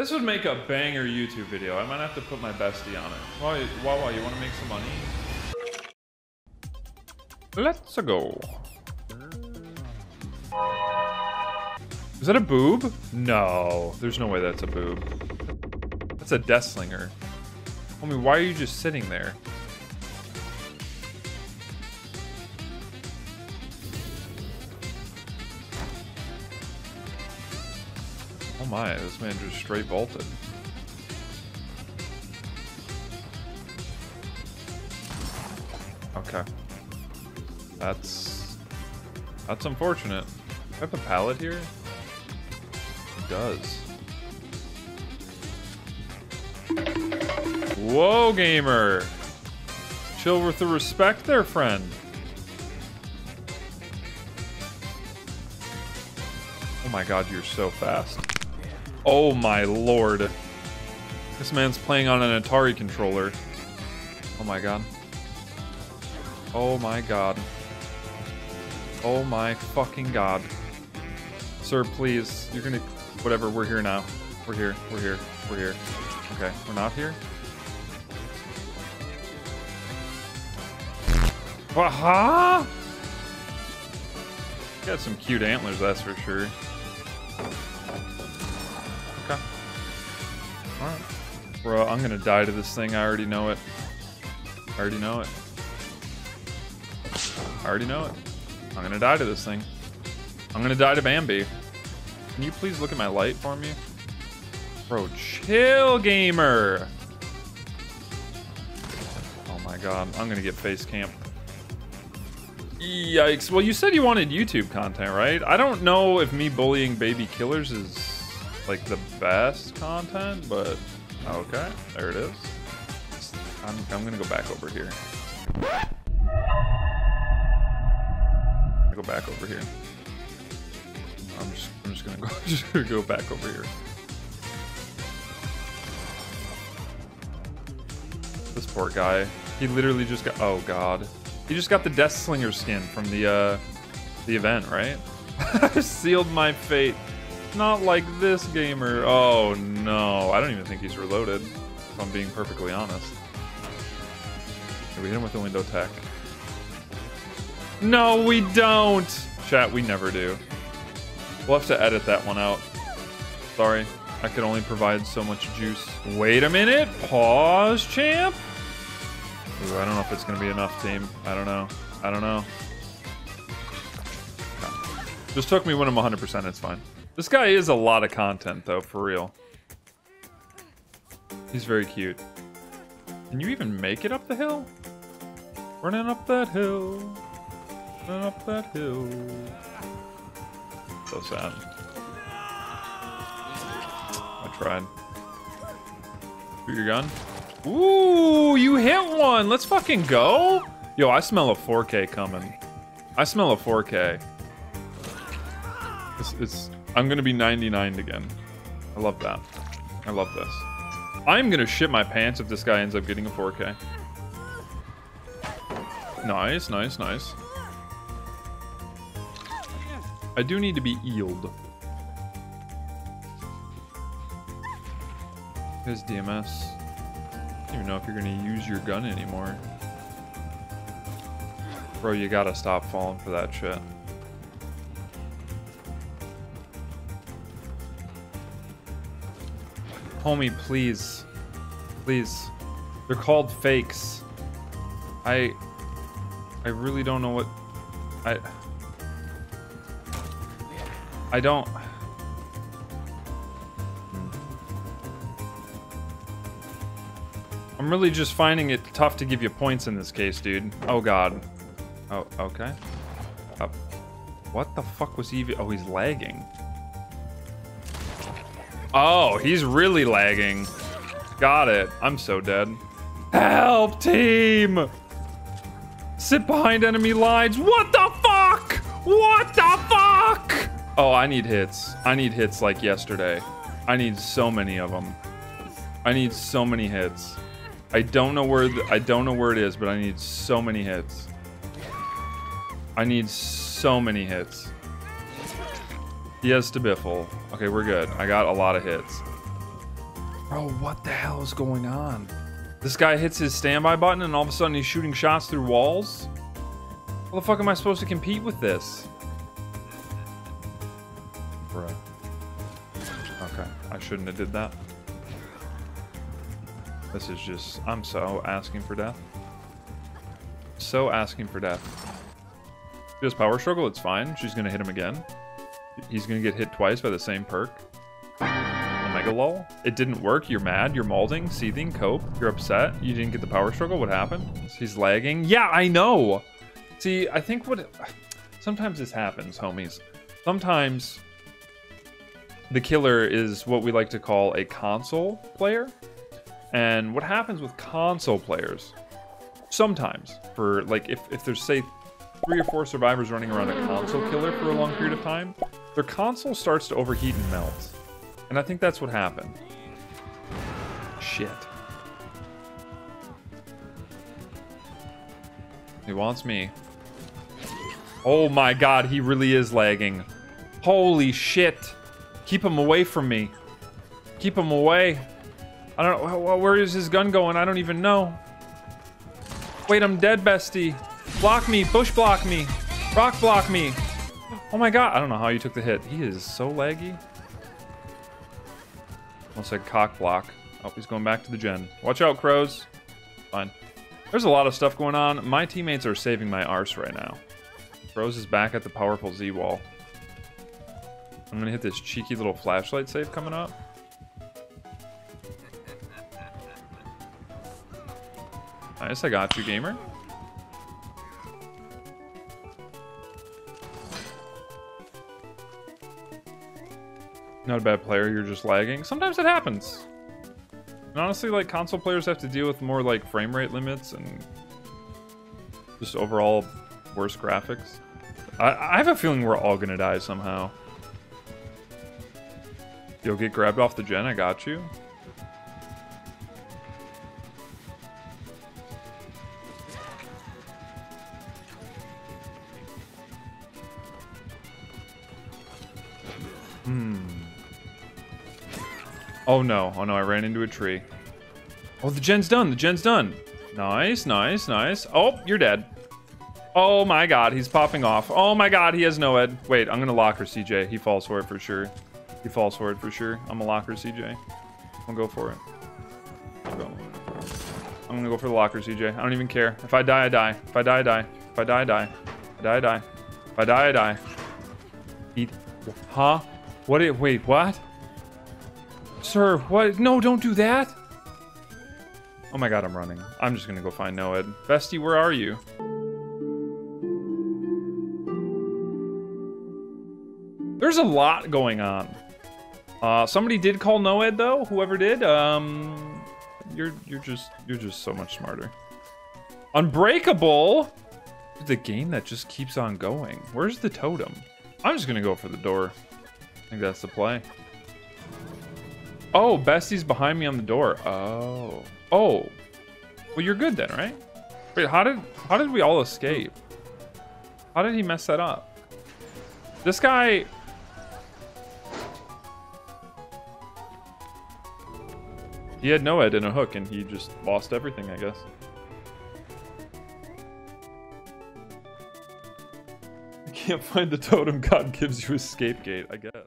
This would make a banger YouTube video. I might have to put my bestie on it. Wawa, you want to make some money? Let's go. Is that a boob? No, there's no way that's a boob. That's a Deathslinger. Homie, why are you just sitting there? My, this man just straight vaulted. Okay. That's... That's unfortunate. I have a pallet here? It does. Whoa, gamer! Chill with the respect there, friend. Oh my god, you're so fast. Oh my lord. This man's playing on an Atari controller. Oh my god. Oh my god. Oh my fucking god. Sir, please. You're gonna... Whatever, we're here now. We're here, we're here, we're here. Okay, we're not here? Waha! Got some cute antlers, that's for sure. Bro, I'm gonna die to this thing. I already know it. I already know it. I already know it. I'm gonna die to this thing. I'm gonna die to Bambi. Can you please look at my light for me? Bro, chill, gamer! Oh my god, I'm gonna get face camp. Yikes. Well, you said you wanted YouTube content, right? I don't know if me bullying baby killers is, like, the best content, but okay. There it is. I'm, I'm gonna go back over here. Go back over here. I'm just, I'm just gonna go, just go back over here. This poor guy. He literally just got, oh god. He just got the Deathslinger skin from the uh, the event, right? Sealed my fate. Not like this gamer. Oh no, I don't even think he's reloaded. If I'm being perfectly honest. Okay, we hit him with the window tech. No, we don't. Chat, we never do. We'll have to edit that one out. Sorry, I could only provide so much juice. Wait a minute. Pause, champ. Ooh, I don't know if it's to be enough, team. I don't know. I don't know. Just took me when I'm 100%. It's fine. This guy is a lot of content, though, for real. He's very cute. Can you even make it up the hill? Running up that hill. Running up that hill. So sad. I tried. Shoot your gun. Ooh, you hit one. Let's fucking go. Yo, I smell a 4K coming. I smell a 4K. It's, it's I'm gonna be 99 again. I love that. I love this. I'm gonna shit my pants if this guy ends up getting a 4K. Nice, nice, nice. I do need to be healed. His DMS. I don't even know if you're gonna use your gun anymore. Bro, you gotta stop falling for that shit. Homie, please. Please. They're called fakes. I... I really don't know what... I... I don't... I'm really just finding it tough to give you points in this case, dude. Oh, God. Oh, okay. Uh, what the fuck was he... Oh, he's lagging. Oh, he's really lagging. Got it. I'm so dead. Help, team! Sit behind enemy lines. What the fuck? What the fuck? Oh, I need hits. I need hits like yesterday. I need so many of them. I need so many hits. I don't know where I don't know where it is, but I need so many hits. I need so many hits. He has to biffle. Okay, we're good. I got a lot of hits. Bro, what the hell is going on? This guy hits his standby button and all of a sudden he's shooting shots through walls? How the fuck am I supposed to compete with this? Bruh. Okay, I shouldn't have did that. This is just... I'm so asking for death. So asking for death. She has power struggle, it's fine. She's gonna hit him again. He's gonna get hit twice by the same perk. Omega lol. It didn't work. You're mad. You're molding, seething, cope. You're upset. You didn't get the power struggle. What happened? He's lagging. Yeah, I know. See, I think what... Sometimes this happens, homies. Sometimes the killer is what we like to call a console player. And what happens with console players, sometimes, for like if, if there's say three or four survivors running around a console killer for a long period of time, their console starts to overheat and melt. And I think that's what happened. Shit. He wants me. Oh my god, he really is lagging. Holy shit. Keep him away from me. Keep him away. I don't know. Where is his gun going? I don't even know. Wait, I'm dead, bestie. Block me. Bush block me. Rock block me. Oh my god. I don't know how you took the hit. He is so laggy. Almost said cock block. Oh, he's going back to the gen. Watch out, crows. Fine. There's a lot of stuff going on. My teammates are saving my arse right now. Crows is back at the powerful Z wall. I'm gonna hit this cheeky little flashlight save coming up. Nice, I got you, gamer. Not a bad player, you're just lagging. Sometimes it happens. And honestly, like, console players have to deal with more, like, frame rate limits and just overall worse graphics. I, I have a feeling we're all gonna die somehow. You'll get grabbed off the gen, I got you. Oh no, oh no, I ran into a tree. Oh, the gen's done, the gen's done. Nice, nice, nice. Oh, you're dead. Oh my god, he's popping off. Oh my god, he has Noed. Wait, I'm gonna lock her, CJ. He falls for it for sure. He falls for it for sure. I'm a locker, CJ. I'll go for it. I'm gonna go for the locker, CJ. I don't even care. If I die, I die. If I die, I die. If I die, I die. If I die, I die. If I die, I die. Eat. Huh? What? It, wait, what? Sir, what? No, don't do that. Oh my god, I'm running. I'm just gonna go find Noed. Bestie, where are you? There's a lot going on. Uh, somebody did call Noed though. Whoever did, um, you're you're just you're just so much smarter. Unbreakable. The game that just keeps on going. Where's the totem? I'm just gonna go for the door. I think that's the play. Oh, Bestie's behind me on the door. Oh. Oh. Well, you're good then, right? Wait, how did how did we all escape? How did he mess that up? This guy He had Noed in a hook and he just lost everything, I guess. You can't find the totem God gives you escape gate, I guess.